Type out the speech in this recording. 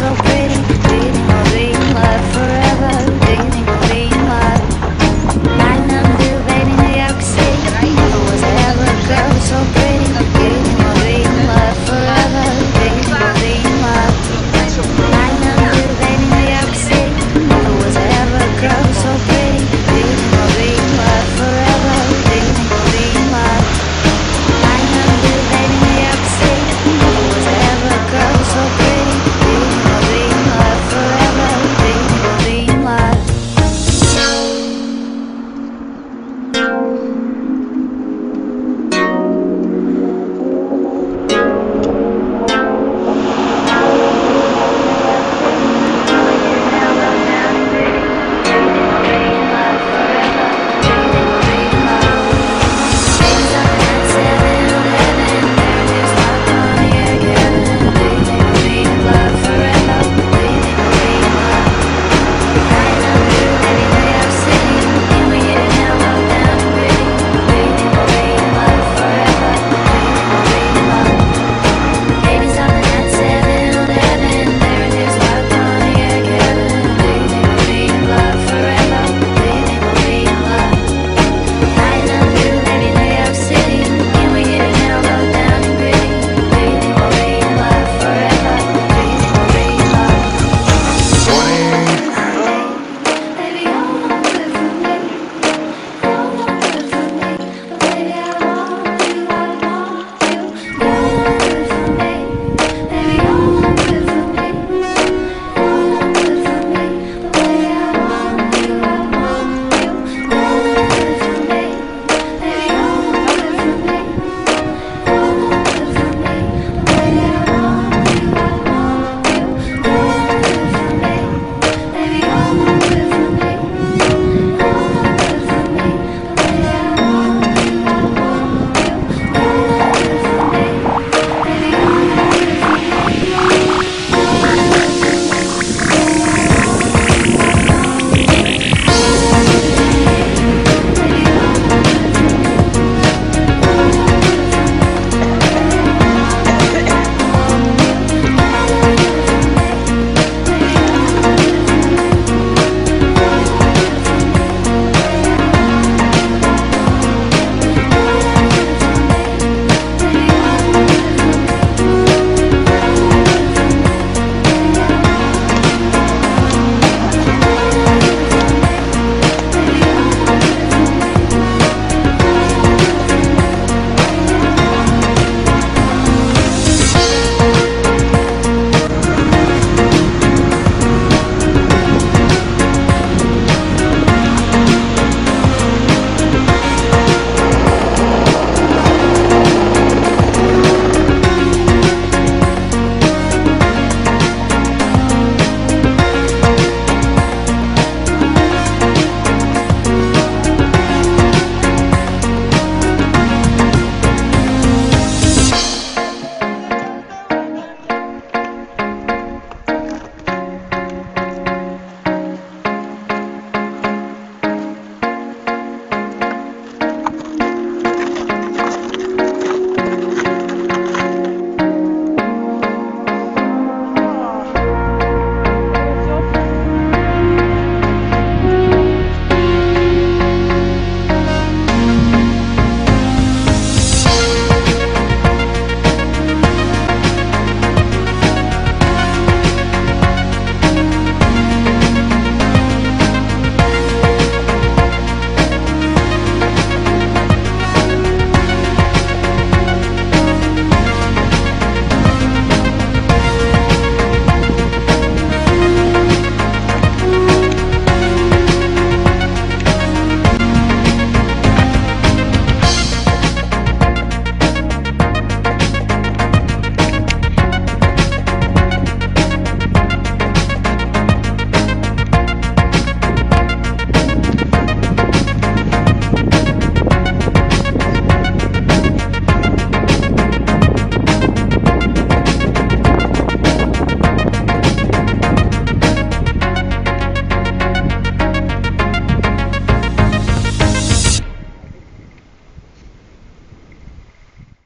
so.